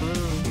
Mm.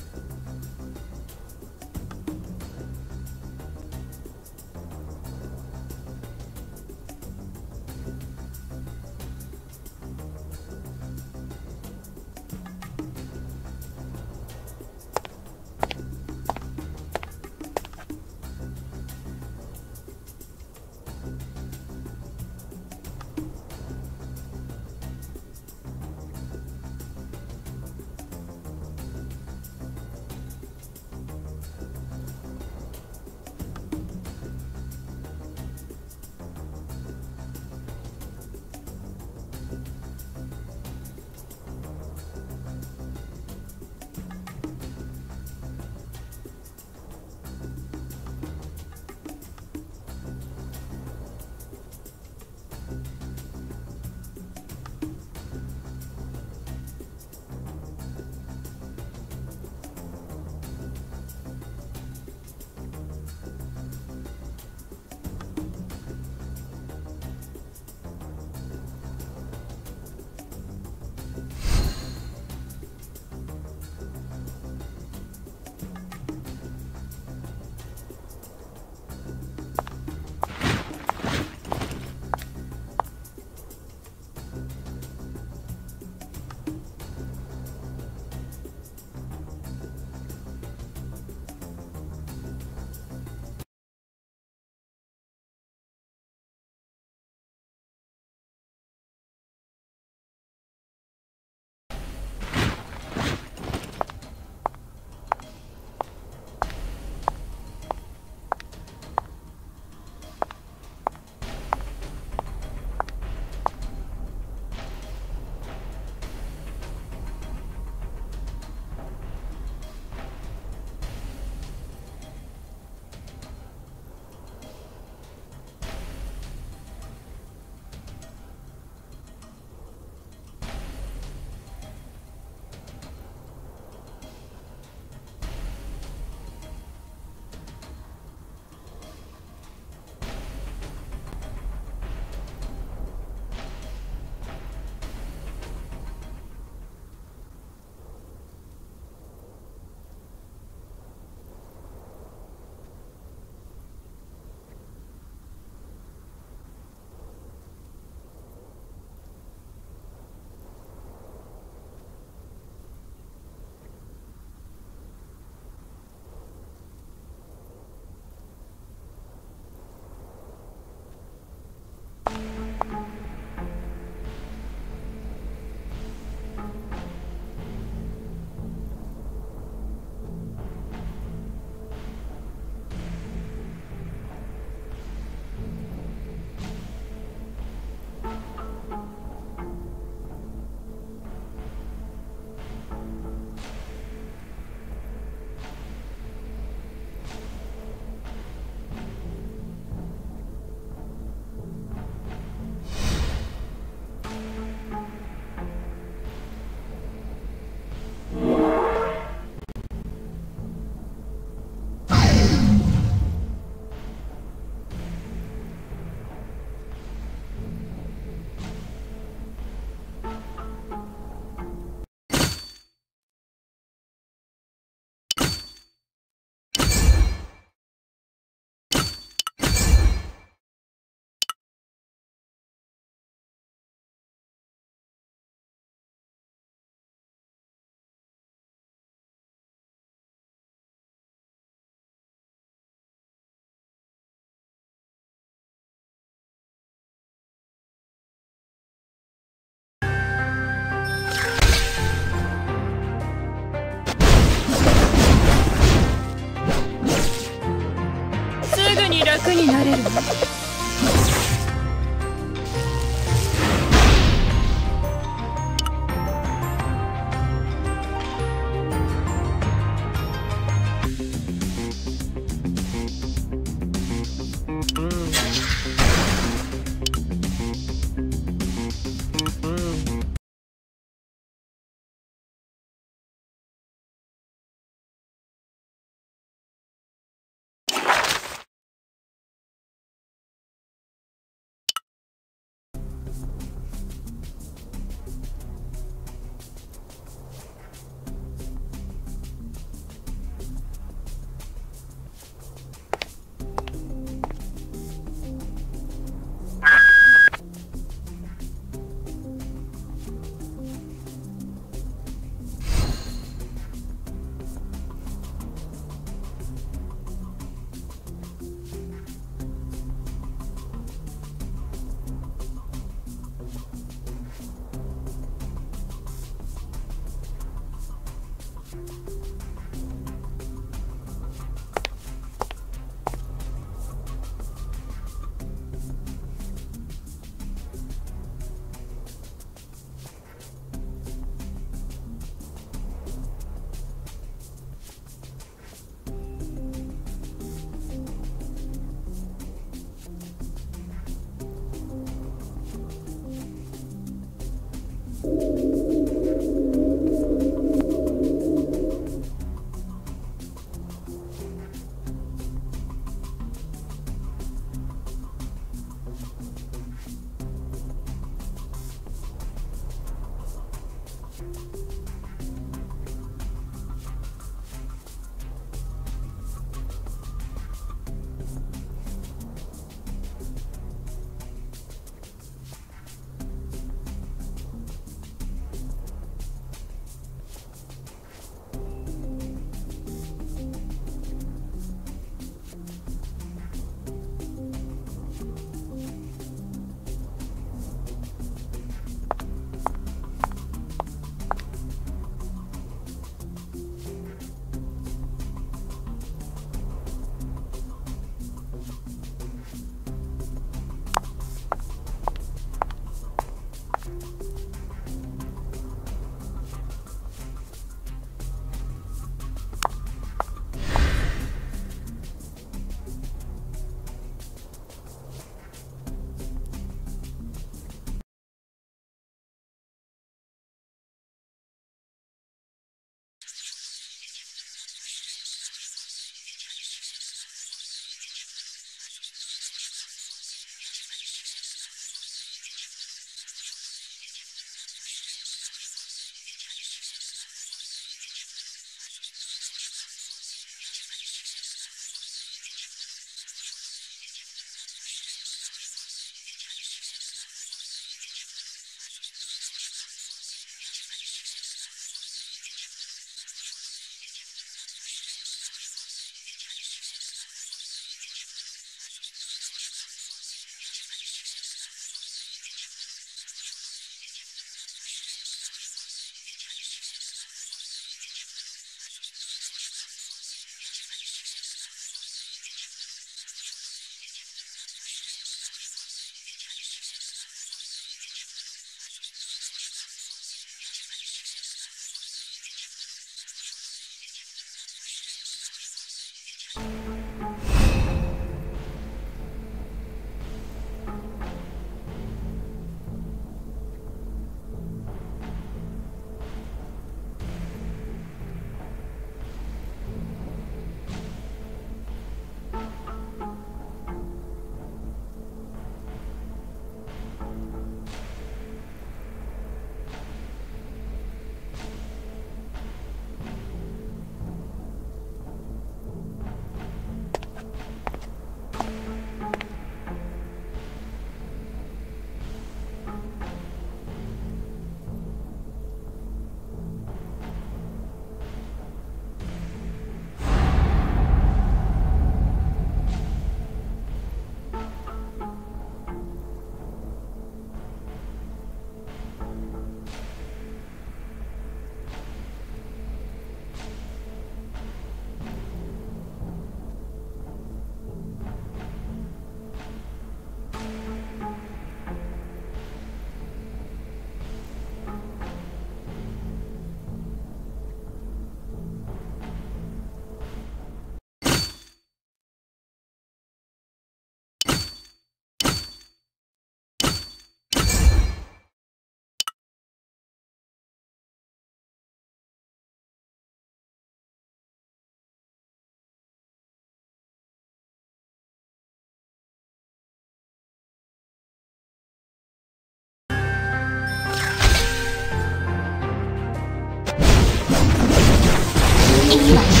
t h a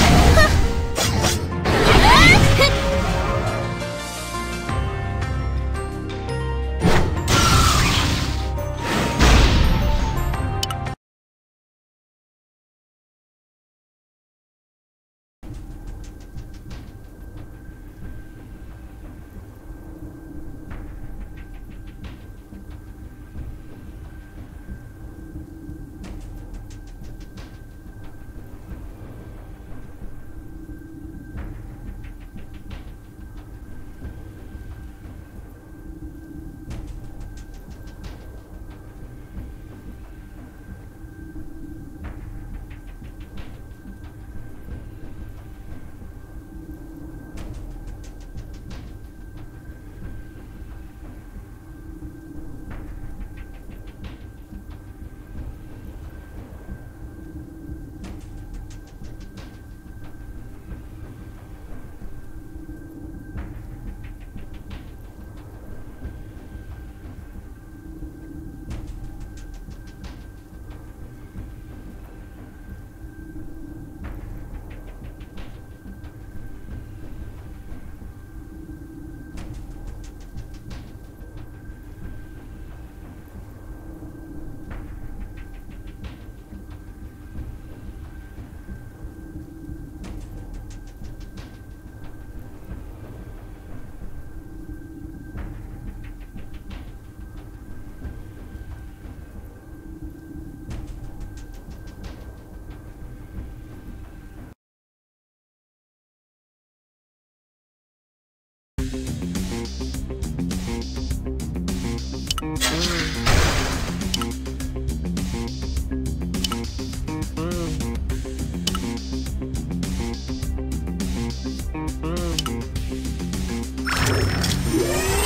Yeah.